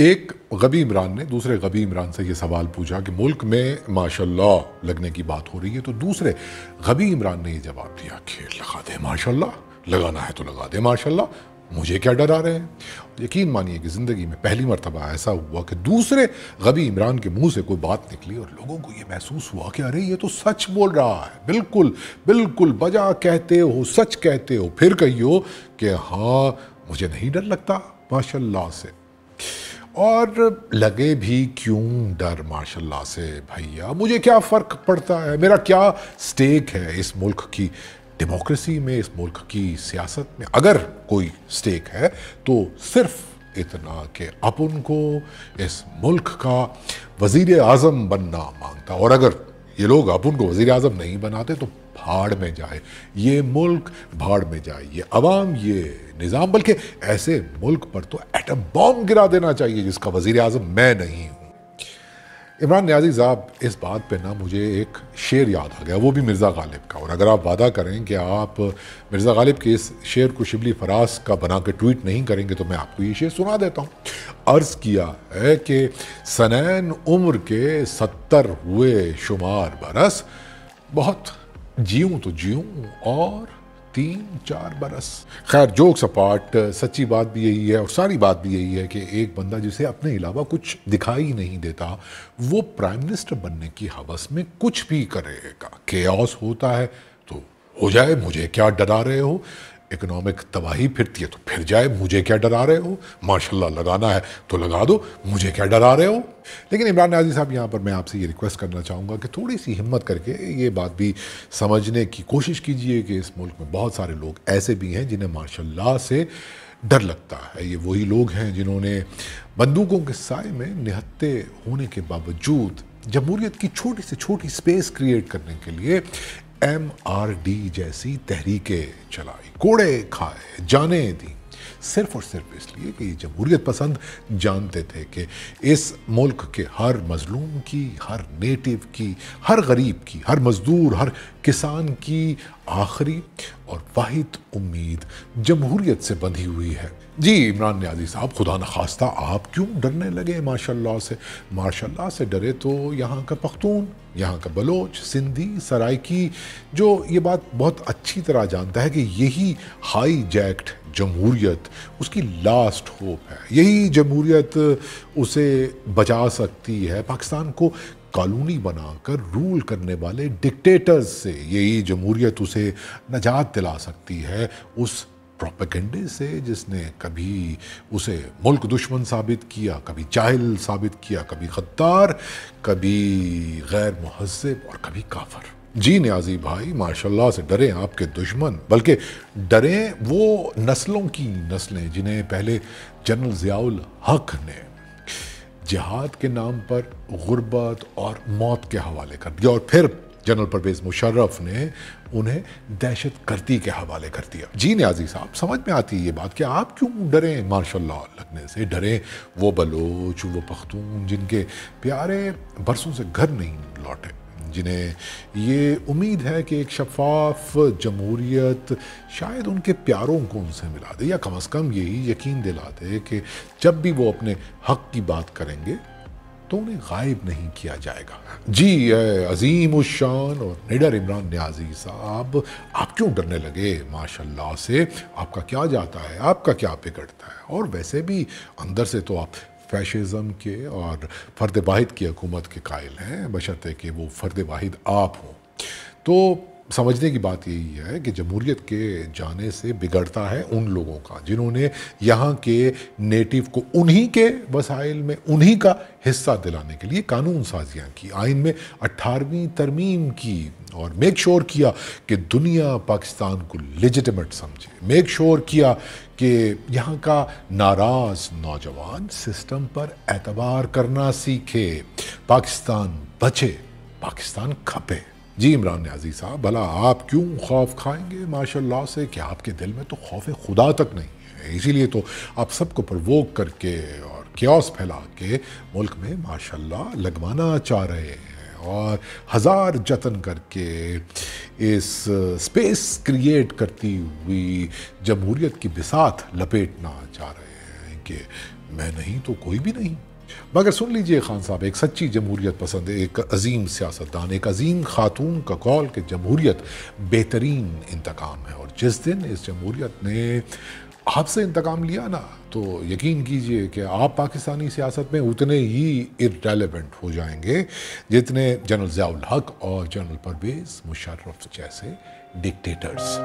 एक गबी इमरान ने, दूसरे गबी इमरान से ये सवाल पूछा कि मुल्क में माशाल्लाह लगने की बात हो रही है तो दूसरे गबी इमरान ने ये जवाब दिया कि लगा दे माशाल्लाह, लगाना है तो लगा दे माशाल्लाह, मुझे क्या डरा रहे हैं? यकीन मानिए कि ज़िंदगी में पहली मरतबा ऐसा हुआ कि दूसरे गबी इमरान के मुँह से कोई बात निकली और लोगों को ये महसूस हुआ कि अरे, ये तो सच बोल रहा है। बिल्कुल बिल्कुल, बजा कहते हो, सच कहते हो, फिर कहियो कि हाँ मुझे नहीं डर लगता, माशाल्लाह से। और लगे भी क्यों डर, माशाल्लाह से, भैया? मुझे क्या फ़र्क पड़ता है? मेरा क्या स्टेक है इस मुल्क की डेमोक्रेसी में, इस मुल्क की सियासत में? अगर कोई स्टेक है तो सिर्फ़ इतना कि अपन को इस मुल्क का वज़ीर आज़म बनना माँगता और अगर ये लोग अपन को वज़ीर आज़म नहीं बनाते तो भाड़ में जाए। ये मुल्क भाड़ में जाए ये अवाम ये निज़ाम, बल्कि ऐसे मुल्क पर तो एटम बॉम्ब गिरा देना चाहिए, जिसका वज़ीर आज़म मैं नहीं हूँ। इमरान न्याजी साहब, इस बात पे ना मुझे एक शेर याद आ गया, वो भी मिर्ज़ा गालिब का। और अगर आप वादा करें कि आप मिर्ज़ा गालिब के इस शेर को शिबली फराज का बना के ट्वीट नहीं करेंगे तो मैं आपको ये शेर सुना देता हूँ। अर्ज़ किया है कि सनैन उम्र के सत्तर हुए शुमार बरस, बहुत जीऊँ तो जीऊँ और तीन चार बरस। खैर जोक सपाट सच्ची बात भी यही है और सारी बात भी यही है कि एक बंदा जिसे अपने अलावा कुछ दिखाई नहीं देता, वो प्राइम मिनिस्टर बनने की हवस में कुछ भी करेगा। के होता है तो हो जाए, मुझे क्या डरा रहे हो? इकोनॉमिक तबाही फिरती है तो फिर जाए, मुझे क्या डरा रहे हो? माशाल्लाह, लगाना है तो लगा दो, मुझे क्या डरा रहे हो? लेकिन इमरान नाजी साहब, यहाँ पर मैं आपसे ये रिक्वेस्ट करना चाहूँगा कि थोड़ी सी हिम्मत करके ये बात भी समझने की कोशिश कीजिए कि इस मुल्क में बहुत सारे लोग ऐसे भी हैं जिन्हें माशाल्लाह से डर लगता है। ये वही लोग हैं जिन्होंने बंदूकों के साय में निहत्ते होने के बावजूद जमहूरीत की छोटी से छोटी स्पेस क्रिएट करने के लिए एम आर डी जैसी तहरीकें चलाई, कोड़े खाए, जाने दी। सिर्फ़ और सिर्फ़ इसलिए कि जमहूरियत पसंद जानते थे कि इस मुल्क के हर मजलूम की, हर नेटिव की, हर गरीब की, हर मजदूर, हर किसान की आखिरी और वाहिद उम्मीद जमहूरियत से बंधी हुई है। जी, इमरान न्याजी साहब, खुदा न खास्ता, आप क्यों डरने लगे माशाल्लाह से? माशाल्लाह से डरे तो यहाँ का पख्तून, यहाँ का बलोच, सिंधी सराइकी जो ये बात बहुत अच्छी तरह जानता है कि यही हाई जैक्ट जमहूरियत, उसकी लास्ट होप है। यही जमहूरियत उसे बचा सकती है। पाकिस्तान को कॉलोनी बनाकर रूल करने वाले डिक्टेटर्स से, यही जमहूरियत उसे नजात दिला सकती है, उस प्रोपेगेंडे से जिसने कभी उसे मुल्क दुश्मन साबित किया, कभी जाहिल साबित किया, कभी गद्दार, कभी गैर महजब और कभी काफर। जी न्याजी भाई, माशाल्लाह से डरे आपके दुश्मन, बल्कि डरे वो नस्लों की नस्लें जिन्हें पहले जनरल ज़ियाउल हक ने जिहाद के नाम पर गुर्बत और मौत के हवाले कर दिया। और फिर जनरल परवेज मुशर्रफ ने उन्हें दहशत गर्दी के हवाले कर दिया। जी न्याजी साहब, समझ में आती है ये बात कि आप क्यों डरे लॉ लगने से? डरे वो बलोच, वो पख्तून जिनके प्यारे बरसों से घर नहीं लौटे। जिन्हें ये उम्मीद है कि एक शफाफ जमहूरियत शायद उनके प्यारों को उनसे मिला दे, या कम अज़ कम यही यकीन दिला दे कि जब भी वो अपने हक की बात करेंगे तो उन्हें गायब नहीं किया जाएगा। जी अजीम उशान और निडर इमरान न्याजी साहब, आप क्यों डरने लगे? माशाल्लाह से आपका क्या जाता है? आपका क्या बिगड़ता है? और वैसे भी अंदर से तो आप फैशिज़म के और फ़र्द वाहिद की हकूमत के कायल हैं, बशर्ते कि वो फ़र्द वाहिद आप हों। तो समझने की बात यही है कि जमहूरियत के जाने से बिगड़ता है उन लोगों का, जिन्होंने यहाँ के नेटिव को उन्हीं के वसाइल में, उन्हीं का हिस्सा दिलाने के लिए कानून साजियाँ की। आइन में अट्ठारहवीं तरमीम की और मेक श्योर किया कि दुनिया पाकिस्तान को लेजिटिमेट समझे। मेक श्योर किया कि यहाँ का नाराज़ नौजवान सिस्टम पर एतबार करना सीखे। पाकिस्तान बचे, पाकिस्तान खपे। जी, इमरान न्याजी साहब, भला आप क्यों खौफ खाएँगे? माशाल्लाह से कि आपके दिल में तो खौफ खुदा तक नहीं है। इसीलिए तो आप सबको प्रवोक करके और क्योस फैला के मुल्क में माशाल्लाह लगवाना चाह रहे हैं और हज़ार जतन करके इस स्पेस क्रिएट करती हुई जमहूरियत की बिसात लपेटना चाह रहे हैं कि मैं नहीं तो कोई भी नहीं। मगर सुन लीजिए खान साहब, एक सच्ची जमहूरियत पसंद, एक अजीम सियासतदान, एक अजीम खातून का कौल कि जमहूरियत बेहतरीन इंतकाम है। और जिस दिन इस जमहूरियत ने आपसे इंतकाम लिया ना तो यकीन कीजिए कि आप पाकिस्तानी सियासत में उतने ही इरेलीवेंट हो जाएँगे जितने जनरल ज़ियाउल हक और जनरल परवेज़ मुशर्रफ जैसे डिक्टेटर्स